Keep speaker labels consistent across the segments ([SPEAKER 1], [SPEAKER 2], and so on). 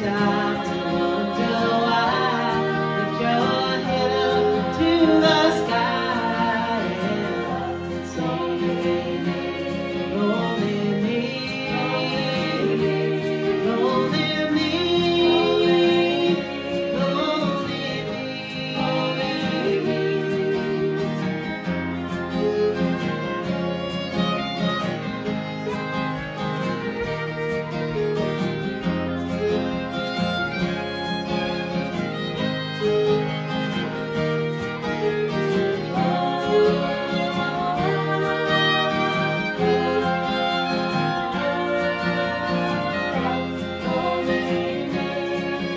[SPEAKER 1] stop.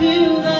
[SPEAKER 1] feel the.